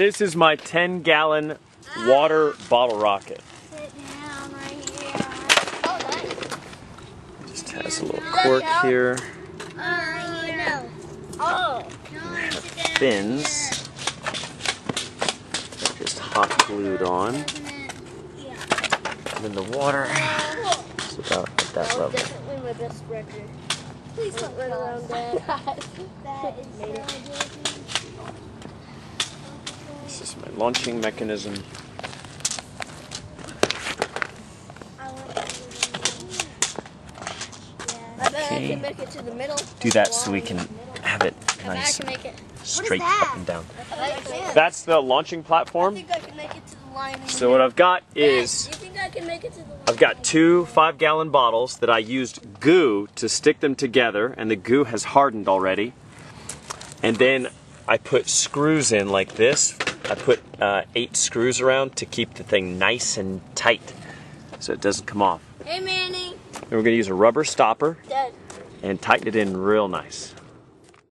This is my 10 gallon water bottle rocket. Sit down right here. Oh, nice. Just has a little cork here, Uh, you. Oh. No, fins, just hot glued on, Doesn't it? Yeah. and then the water is about at that That level. definitely my best record. Please don't right around that. That is so Made it. good. This is my launching mechanism. I I bet I Okay. can make it to the middle. Do that so we can have it I bet I nice and make it. straight up and down. I bet I can. That's the launching platform. think I can make it to the line. in the So what I've got is You think I can make it to the line? I've got two five gallon bottles that I used goo to stick them together, and the goo has hardened already. And then I put screws in like this. I put uh, eight screws around to keep the thing nice and tight so it doesn't come off. Hey, Manny. Then we're going to use a rubber stopper Dad. and tighten it in real nice.